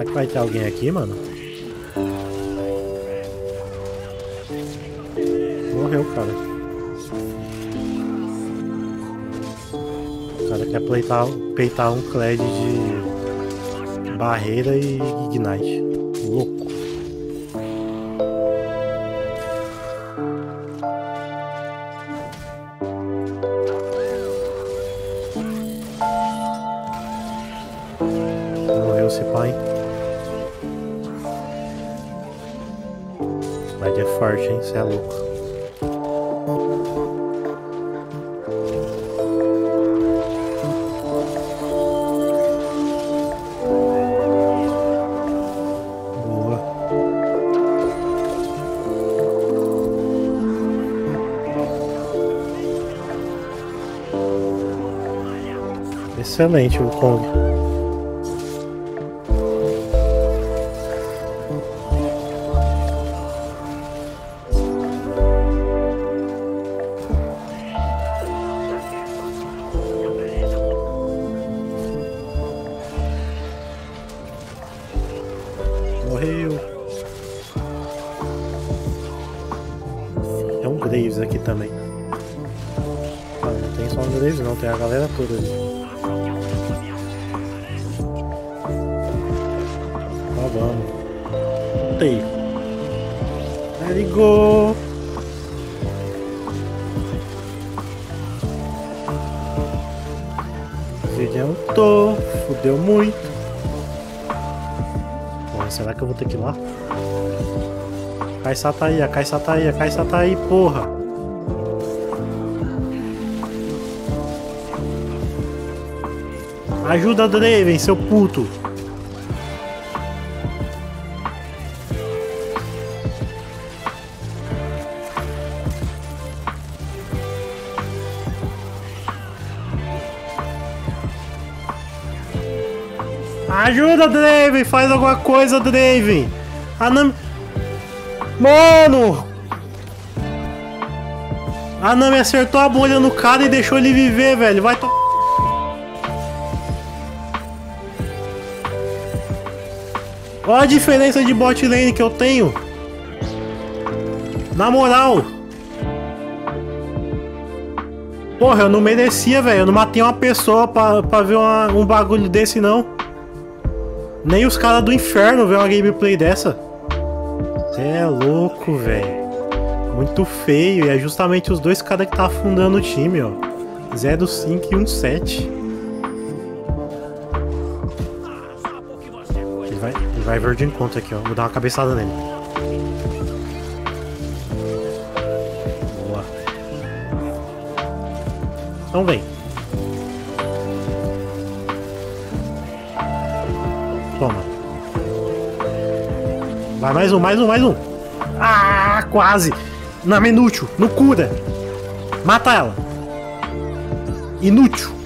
Será que vai ter alguém aqui, mano? Morreu, cara. O cara quer peitar, peitar um Kled de barreira e Ignite. Louco. Morreu esse pai. Mas é forte, hein? Você é louco. Excelente o Kong. Morreu. Tem um Graves aqui também. Ah, não tem só um Graves não, tem a galera toda ali. Tá, vamos. Tem. Let it go. Adiantou. Fudeu muito. Será que eu vou ter que ir lá? Cai Sataí, cai Sataí, cai Sataí, porra. Ajuda Draven, seu puto. Ajuda, Draven! Faz alguma coisa, Draven! A Nami... Mano! A Nami acertou a bolha no cara e deixou ele viver, velho. Vai to... Olha a diferença de bot lane que eu tenho. Na moral. Porra, eu não merecia, velho. Eu não matei uma pessoa pra, pra ver uma- um bagulho desse, não. Nem os caras do inferno vê uma gameplay dessa. Você é louco, velho. Muito feio. E é justamente os dois caras que tá afundando o time, ó. 0-5 e 1-7. Ele vai, ele vai vir de encontro aqui, ó. Vou dar uma cabeçada nele. Boa. Então vem. Toma. Vai, mais um, mais um, mais um. Ah, quase. Não, inútil. Não cura. Mata ela. Inútil.